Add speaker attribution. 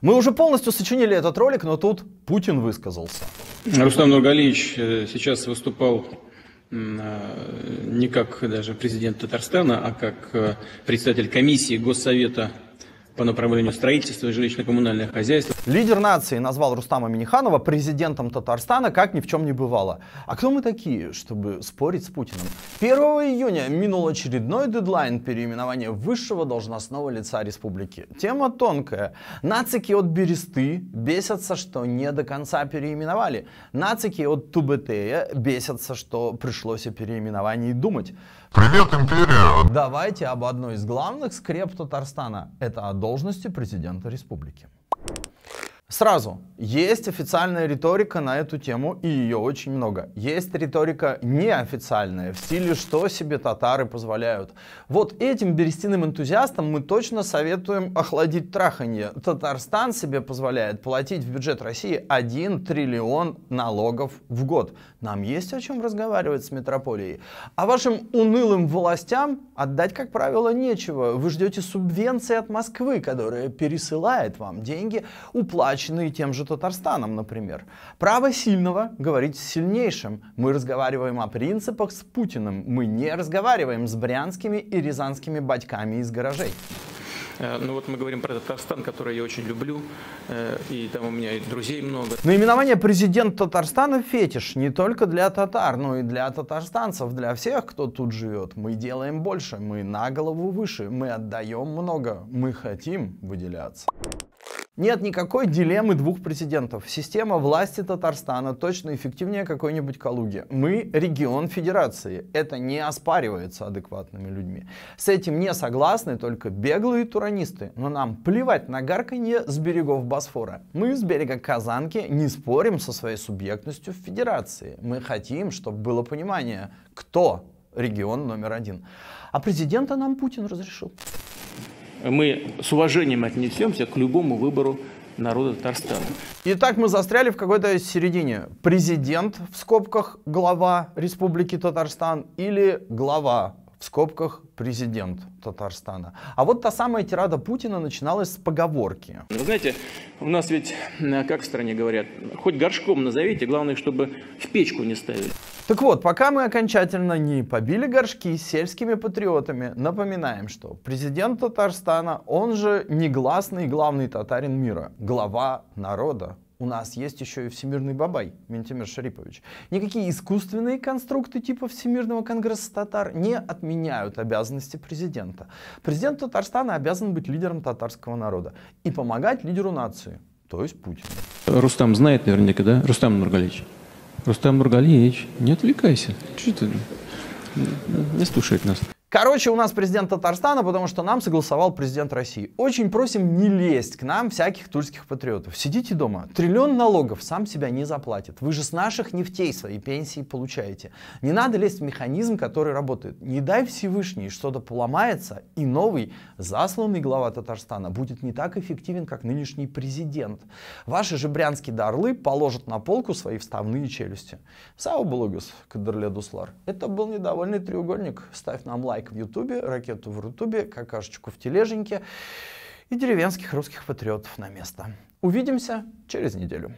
Speaker 1: Мы уже полностью сочинили этот ролик, но тут Путин высказался.
Speaker 2: Рустам Нургалиевич э, сейчас выступал э, не как даже президент Татарстана, а как э, председатель комиссии Госсовета по направлению строительства и жилищно-коммунального хозяйства.
Speaker 1: Лидер нации назвал Рустама Миниханова президентом Татарстана, как ни в чем не бывало. А кто мы такие, чтобы спорить с Путиным? 1 июня минул очередной дедлайн переименования высшего должностного лица республики. Тема тонкая. Нацики от Бересты бесятся, что не до конца переименовали. Нацики от Тубетея бесятся, что пришлось о переименовании думать.
Speaker 3: Привет, империя!
Speaker 1: Давайте об одной из главных скреп Татарстана. Это о должности президента республики. Сразу, есть официальная риторика на эту тему, и ее очень много. Есть риторика неофициальная, в стиле «что себе татары позволяют». Вот этим берестяным энтузиастам мы точно советуем охладить траханье. Татарстан себе позволяет платить в бюджет России 1 триллион налогов в год. Нам есть о чем разговаривать с метрополией. А вашим унылым властям отдать, как правило, нечего. Вы ждете субвенции от Москвы, которая пересылает вам деньги, уплаченные тем же Татарстаном, например. Право сильного говорить с сильнейшим. Мы разговариваем о принципах с Путиным. Мы не разговариваем с брянскими и рязанскими батьками из гаражей.
Speaker 2: Э, ну вот мы говорим про Татарстан, который я очень люблю, э, и там у меня и друзей много.
Speaker 1: Наименование президент Татарстана фетиш не только для татар, но и для татарстанцев, для всех, кто тут живет. Мы делаем больше, мы на голову выше, мы отдаем много, мы хотим выделяться. Нет никакой дилеммы двух президентов. Система власти Татарстана точно эффективнее какой-нибудь Калуги. Мы регион федерации. Это не оспаривается адекватными людьми. С этим не согласны только беглые туранисты. Но нам плевать на гарканье с берегов Босфора. Мы с берега Казанки не спорим со своей субъектностью в федерации. Мы хотим, чтобы было понимание, кто регион номер один. А президента нам Путин разрешил
Speaker 2: мы с уважением отнесемся к любому выбору народа Татарстана.
Speaker 1: Итак, мы застряли в какой-то середине. Президент, в скобках, глава Республики Татарстан или глава, в скобках, президент Татарстана. А вот та самая тирада Путина начиналась с поговорки.
Speaker 2: Вы знаете, у нас ведь, э, как в стране говорят, хоть горшком назовите, главное, чтобы в печку не ставили.
Speaker 1: Так вот, пока мы окончательно не побили горшки с сельскими патриотами, напоминаем, что президент Татарстана, он же негласный главный татарин мира, глава народа, у нас есть еще и Всемирный Бабай, Ментимир Шарипович. Никакие искусственные конструкты типа Всемирного Конгресса татар не отменяют обязанности президента. Президент Татарстана обязан быть лидером татарского народа и помогать лидеру нации, то есть Путину.
Speaker 2: Рустам знает наверняка, да? Рустам Нургалевич. Рустам Нургалевич, не отвлекайся. Что ты? Не слушает нас.
Speaker 1: Короче, у нас президент Татарстана, потому что нам согласовал президент России. Очень просим не лезть к нам всяких тульских патриотов. Сидите дома. Триллион налогов сам себя не заплатит. Вы же с наших нефтей свои пенсии получаете. Не надо лезть в механизм, который работает. Не дай Всевышний, что-то поломается, и новый засланный глава Татарстана будет не так эффективен, как нынешний президент. Ваши же брянские дарлы положат на полку свои вставные челюсти. Сау Булугас, Кадрле Дуслар. Это был недовольный треугольник. Ставь нам лайк лайк в Ютубе, ракету в Рутубе, какашечку в тележеньке и деревенских русских патриотов на место. Увидимся через неделю.